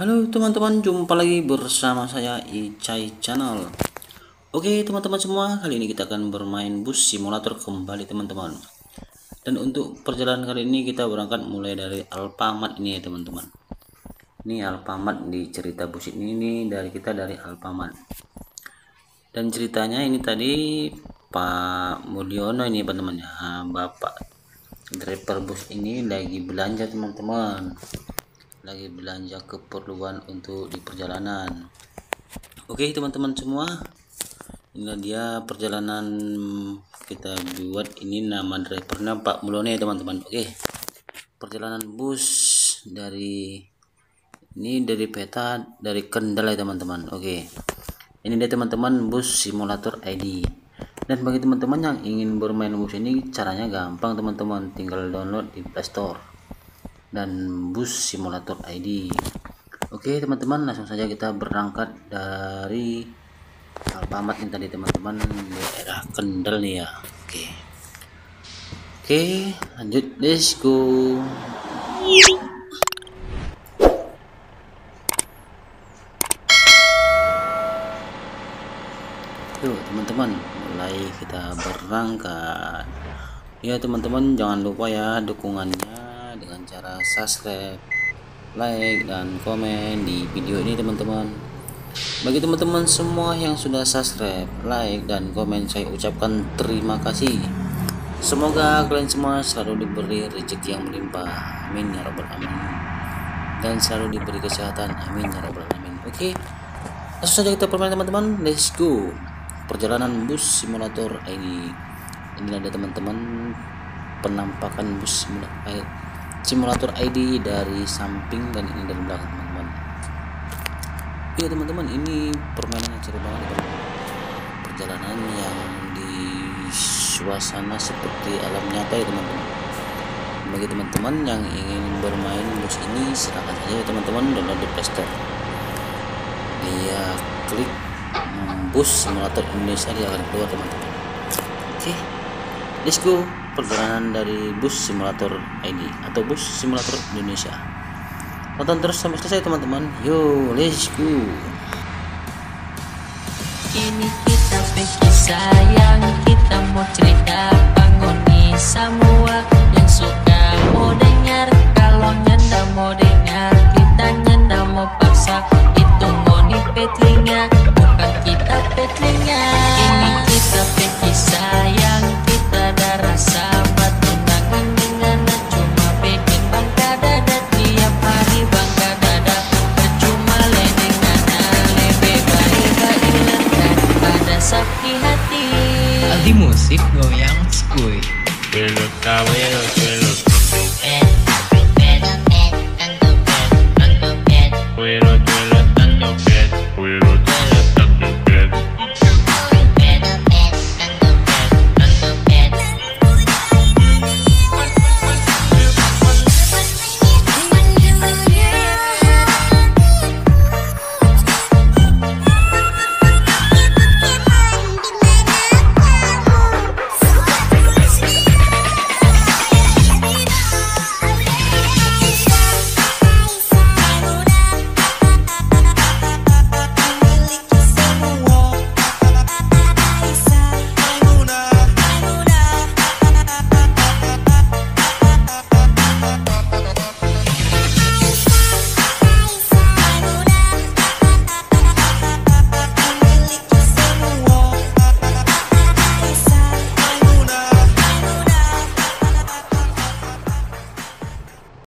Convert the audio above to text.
Halo teman-teman, jumpa lagi bersama saya Icai Channel. Oke teman-teman semua, kali ini kita akan bermain bus simulator kembali teman-teman. Dan untuk perjalanan kali ini kita berangkat mulai dari Alfamart ini ya teman-teman. Ini Alfamart di cerita bus ini, ini dari kita dari Alfamart. Dan ceritanya ini tadi Pak Mulyono ini teman-teman ya, Bapak driver bus ini lagi belanja teman-teman lagi belanja keperluan untuk di perjalanan. Oke teman-teman semua. Ini dia perjalanan kita buat. Ini nama drivernya Pak Mulone teman-teman. Oke. Perjalanan bus dari ini dari peta dari Kendal ya teman-teman. Oke. Ini dia teman-teman bus simulator ID dan bagi teman-teman yang ingin bermain bus ini caranya gampang teman-teman. Tinggal download di Playstore dan bus simulator ID oke teman-teman langsung saja kita berangkat dari Alfamart ini tadi teman-teman daerah Kendal nih ya. Oke. Oke lanjut let's go. Yuk teman-teman mulai kita berangkat. Ya teman-teman jangan lupa ya dukungannya dengan cara subscribe like dan komen di video ini teman-teman. Bagi teman-teman semua yang sudah subscribe like dan komen saya ucapkan terima kasih. Semoga kalian semua selalu diberi rezeki yang melimpah. Amin ya rabbal alamin. Dan selalu diberi kesehatan. Amin ya rabbal alamin. Oke langsung saja kita permain teman-teman. Let's go. Perjalanan bus simulator ini. Ini ada teman-teman penampakan bus simulator simulator ID dari samping dan ini dari belakang teman-teman. Iya teman-teman ini permainan yang seru banget teman-teman. Perjalanan yang di suasana seperti alam nyata ya teman-teman. Bagi teman-teman yang ingin bermain bus ini silahkan saja teman-teman download di playstore dia klik bus simulator Indonesia dia akan keluar teman-teman. Oke okay. let's go perjalanan dari bus simulator ID atau bus simulator Indonesia. Tonton terus sampai selesai teman-teman. Yo let's go. Ini kita pikir sayang kita mau cerita pangoni semua yang suka mau dengar. Kalau nyanda mau dengar kita nyanda mau paksa. Itu ngoni petlinga bukan kita petlinga ini kita pikir sayang Aldi musik goyang skuy. Pero cabello,